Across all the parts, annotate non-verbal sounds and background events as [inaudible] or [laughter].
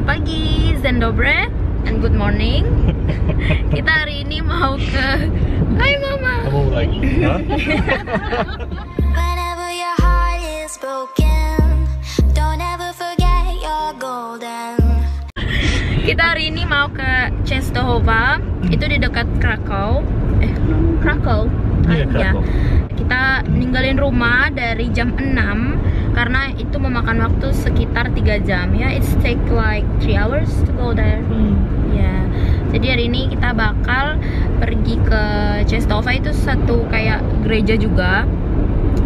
Selamat pagi, Zendobre, and good morning. [laughs] Kita hari ini mau ke Hai Mama. Kamu lagi? [laughs] Whenever your heart is broken, don't ever forget you're golden. Kita hari ini mau ke Częstochowa. Itu di dekat Krakow. Eh, Krakow. Iya, Krakow. Kita ninggalin rumah dari jam 6 karena itu memakan waktu sekitar 3 jam ya. It's take like 3 hours to go there. Hmm. Ya, jadi hari ini kita bakal pergi ke Częstochowa itu satu kayak gereja juga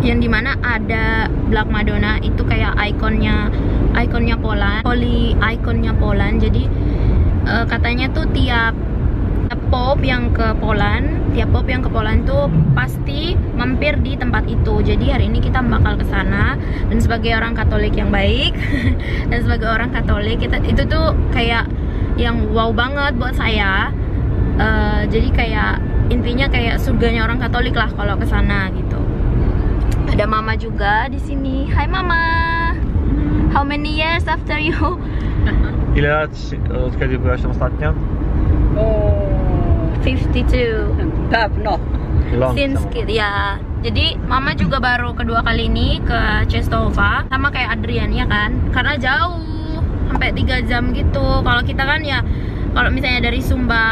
yang di mana ada Black Madonna itu kayak ikonnya ikonnya Poland, holy ikonnya Poland. Jadi eh, katanya tuh tiap pop yang ke Poland, tiap pop yang ke Poland tuh pasti mampir di tempat itu. Jadi hari ini kita bakal ke sana dan sebagai orang Katolik yang baik [laughs] dan sebagai orang Katolik kita itu tuh kayak yang wow banget buat saya. Eh, jadi kayak intinya kayak surganya orang Katolik lah kalau ke sana gitu. Ada mama juga di sini. Hai mama. How many years after you? Ile lat od kiedy byłaś tam ostatnio? Oh, 52. dawno. Long Since kid, ya. Jadi mama juga baru kedua kali ini ke Częstochowa sama kayak Adrian ya kan? Karena jauh sampai 3 jam gitu. Kalau kita kan ya kalau misalnya dari Sumba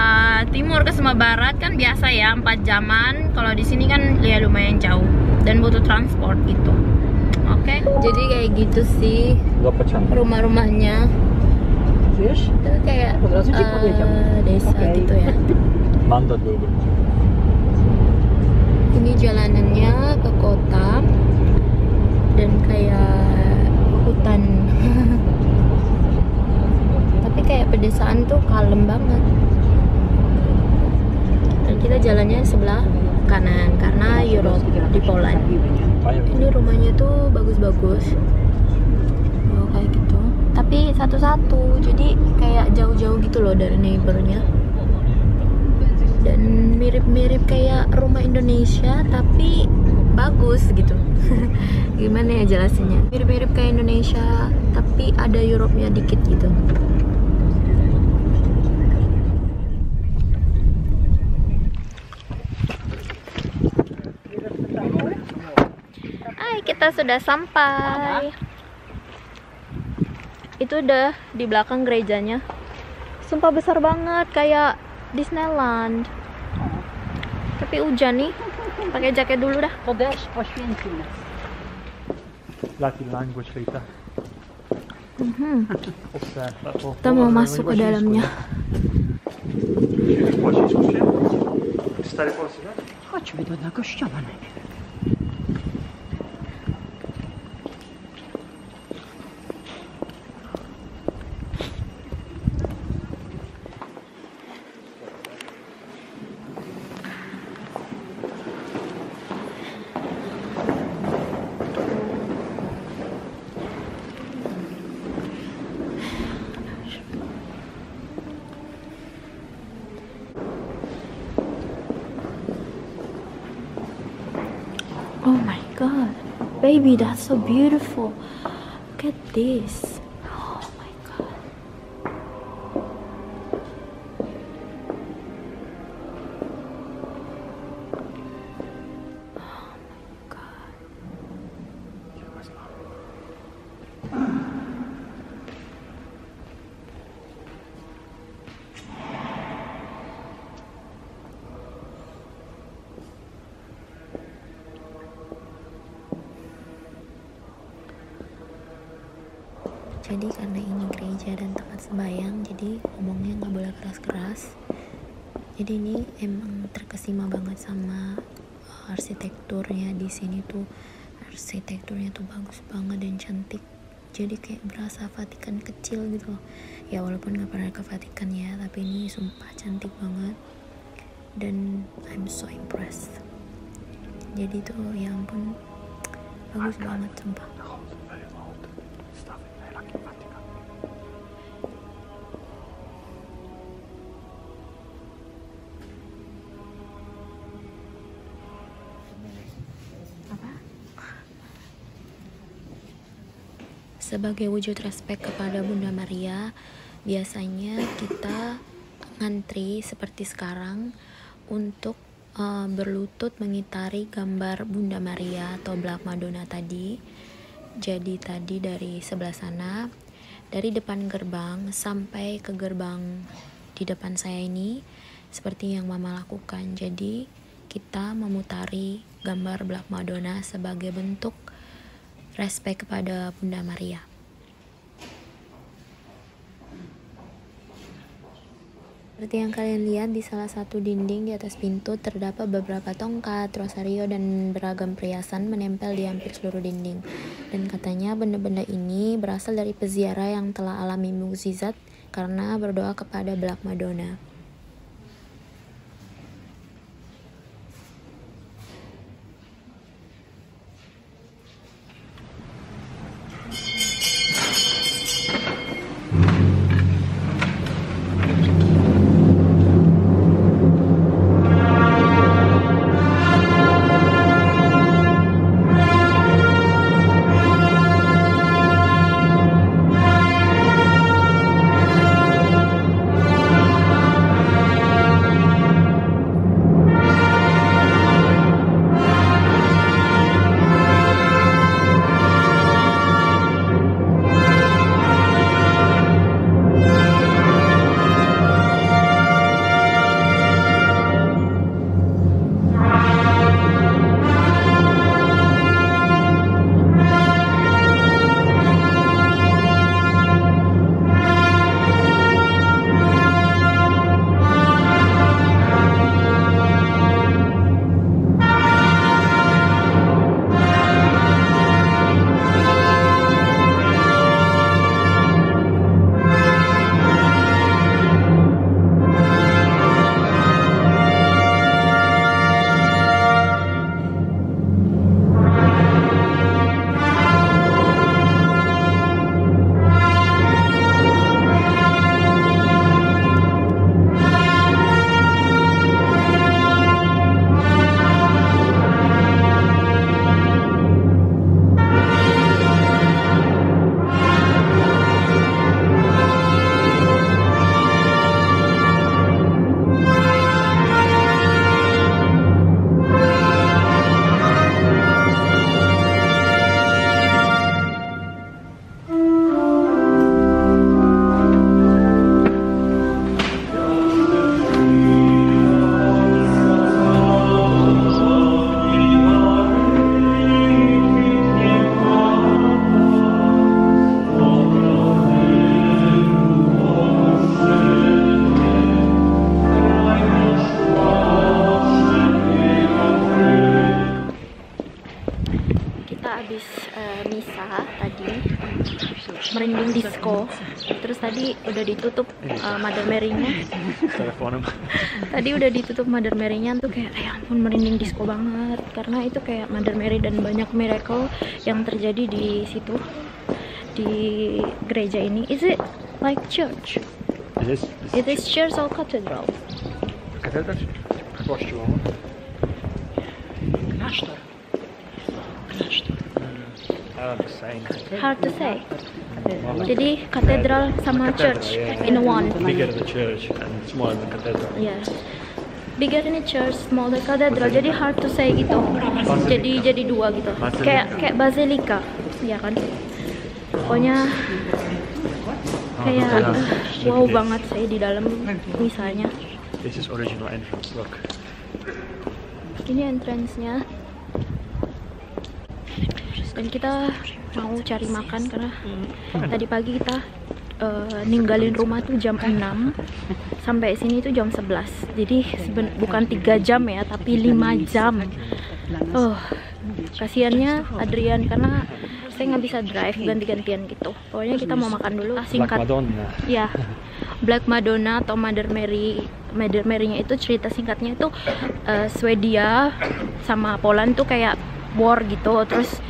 Timur ke Sumba Barat kan biasa ya 4 jaman. Kalau di sini kan ya lumayan jauh dan butuh transport gitu. Oke, jadi kayak gitu sih rumah-rumahnya. Wiesz? Itu kayak powiedział. desa Okej. gitu ya. [laughs] Mandat byłby. ini jalanannya ke kota dan kayak hutan. [laughs] Tapi kayak pedesaan tuh kalem banget. Dan kita jalannya sebelah kanan karena Europe di Poland. Ini rumahnya tuh bagus-bagus. Oh, kayak gitu. Tapi satu-satu jadi kayak jauh-jauh gitu loh dari neighbornya mirip-mirip kayak rumah Indonesia tapi bagus gitu [laughs] gimana ya jelasinnya mirip-mirip kayak Indonesia tapi ada Europe-nya dikit gitu Hai, kita sudah sampai. Itu udah di belakang gerejanya. Sumpah besar banget kayak Disneyland. Tapi hujan nih. Pakai jaket dulu dah. Laki language och- Kita mau masuk ke dalamnya. Chodźmy do na kościoła najpierw. Baby, that's so beautiful. Look at this. Jadi karena ini gereja dan tempat sembahyang jadi ngomongnya nggak boleh keras-keras. Jadi ini emang terkesima banget sama uh, arsitekturnya di sini tuh. Arsitekturnya tuh bagus banget dan cantik. Jadi kayak berasa Vatikan kecil gitu loh. Ya walaupun nggak pernah ke Vatikan ya tapi ini sumpah cantik banget. Dan I'm so impressed. Jadi tuh ya ampun bagus banget sumpah Sebagai wujud respek kepada Bunda Maria, biasanya kita ngantri seperti sekarang untuk eh, berlutut mengitari gambar Bunda Maria atau Black Madonna tadi. Jadi tadi dari sebelah sana, dari depan gerbang sampai ke gerbang di depan saya ini, seperti yang Mama lakukan. Jadi kita memutari gambar Black Madonna sebagai bentuk respect kepada Bunda Maria. Seperti yang kalian lihat di salah satu dinding di atas pintu terdapat beberapa tongkat, rosario, dan beragam perhiasan menempel di hampir seluruh dinding. Dan katanya benda-benda ini berasal dari peziarah yang telah alami mukjizat karena berdoa kepada Black Madonna. Tadi udah ditutup eh, Mother Mary-nya tadi udah ditutup Mother Mary-nya tuh kayak ya ampun merinding disco banget karena itu kayak Mother Mary dan banyak miracle yang terjadi di situ di gereja ini is it like church It is. it is church or cathedral Katedral? Kościół. Klasztor. Klasztor. I'm just saying. hard to say jadi katedral sama church in one Bigger the church and smaller than cathedral. Ya. Bigger in a church, smaller cathedral. Jadi hard to say gitu. Jadi jadi dua gitu. Kayak kayak basilika, ya kan? Pokoknya kayak betul. uh, wow banget saya di dalam misalnya. This is original entrance. Look. Ini entrance-nya. Dan kita mau cari makan karena tadi pagi kita eh, ninggalin rumah tuh jam 6 sampai sini tuh jam 11 jadi seben- bukan tiga jam ya tapi 5 jam. Oh kasihannya Adrian karena saya nggak bisa drive ganti-gantian gitu. Pokoknya kita mau makan dulu Ah, Black singkat. Madonna. Ya, Black Madonna atau Mother Mary, Mother Mary-nya itu cerita singkatnya itu eh, Swedia sama Poland tuh kayak war gitu, terus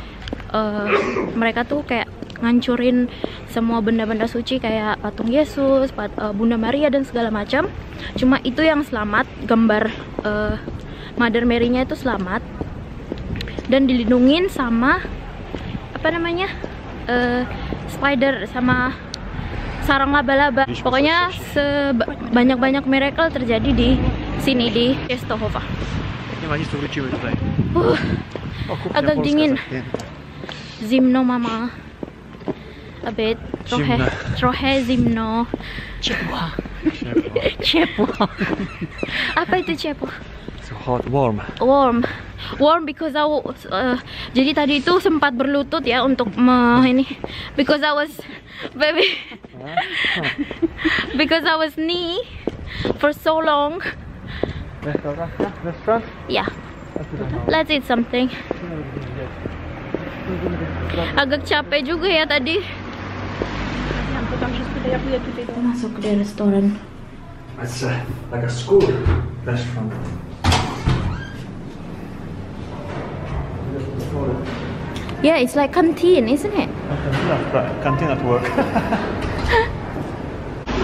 eh, mereka tuh kayak ngancurin semua benda-benda suci kayak patung Yesus, pat- eh, Bunda Maria dan segala macam. Cuma itu yang selamat, gambar eh, Mother Mary-nya itu selamat dan dilindungin sama apa namanya eh, spider sama sarang laba-laba. Pokoknya sebanyak-banyak miracle terjadi di sini di Czestochowa. Tutaj. Uh, Agak dingin. Zimno mama. A bit. Trochę, Zimne. trochę zimno. Ciepło. Ciepło. Apa itu ciepło? So hot, warm. warm warm because I was, uh, jadi tadi itu sempat berlutut ya untuk me, ini because I was baby [laughs] because I was knee for so long? Restaurant? yeah let's eat something agak capek juga ya tadi masuk ke restoran It's uh, like a school restaurant. yeah it's like canteen isn't it Canteen at work. [laughs]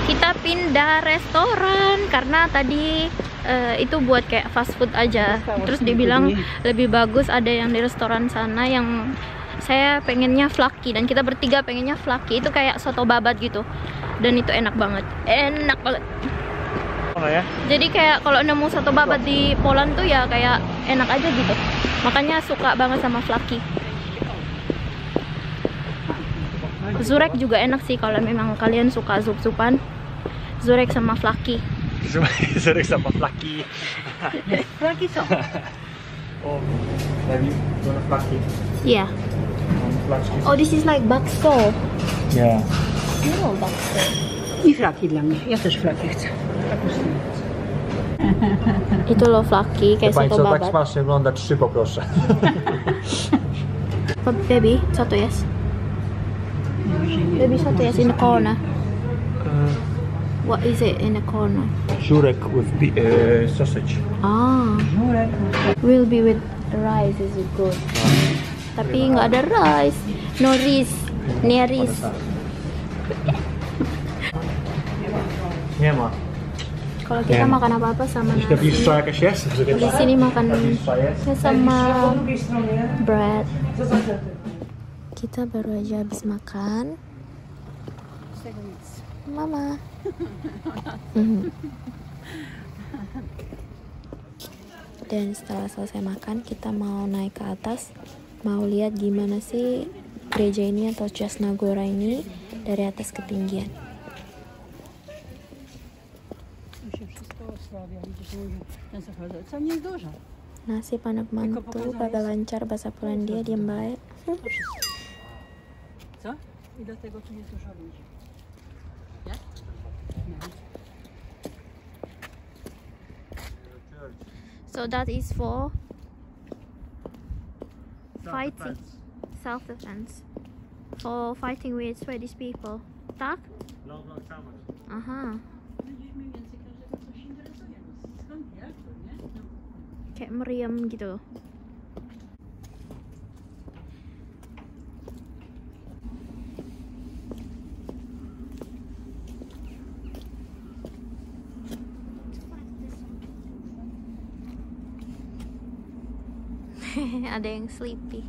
kita pindah restoran karena tadi eh, itu buat kayak fast food aja. Terus dibilang lebih bagus ada yang di restoran sana yang saya pengennya flaky dan kita bertiga pengennya flaky itu kayak soto babat gitu. Dan itu enak banget. Enak banget. Ya? jadi kayak kalau nemu soto babat di Poland tuh ya kayak enak aja gitu. Makanya suka banget sama flaky Zurek juga enak sih kalau memang kalian suka zup-zupan. Zurek sama flaky [laughs] Zurek sama flaki. Flaki są. [laughs] Oh, have you done a flaki? Yeah. Flaki. Oh, this is like bakso. Yeah. No, bakso. I flaki dla mnie. Ja też flaki chcę. Itu loh flaki kayak soto babat. smacznie wygląda, trzy poproszę. Oh, baby, satu yes. Baby, satu yes in the corner. What is it in the corner? Żurek with the, uh, sausage. Ah, Żurek. will be with rice is it good? Tapi nggak ada rice, no rice, no rice. [laughs] Nie ma. Kalau kita Nie. makan apa-apa sama nasi. jest? Di sini makan sama bread. Kita baru aja habis makan. Mama. Mhm. Dan setelah selesai makan, kita mau naik ke atas, mau lihat gimana sih gereja ini atau Jasnagora ini dari atas ketinggian. Nasib anak mantu kagak lancar bahasa Polandia diam baik. So that is for fighting self defense. For fighting with Swedish people. Tak? Long, long time ago. [laughs] Ada yang sleepy.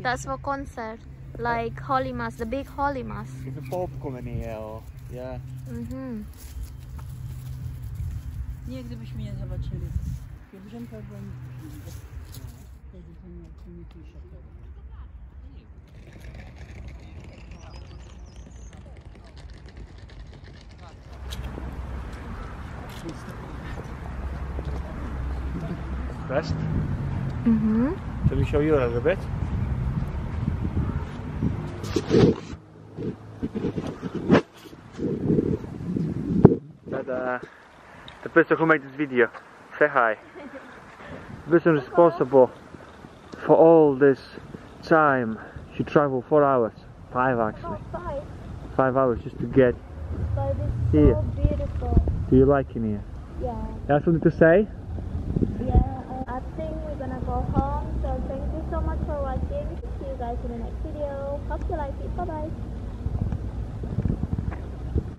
That's for concert, like Holy Mass, the big Holy Mass. Lite pop kommer ner och... Ja. Mhm. Nie, gdybyśmy nie zobaczyli. Pielgrzymka była nie Wtedy nie, to nie pisze. Bäst. Mhm. Ska vi show you a little bit? Tada. The person who made this video. Say hi. The person responsible for all this time. She traveled four hours. Five actually. Five, Five hours just to get. but it's Here. so beautiful. Do you like it here? Yeah, You have something to say? yeah. I, I think we're gonna go home. So thank you so much for watching. See you guys in the next video. Hope you like it. Bye bye.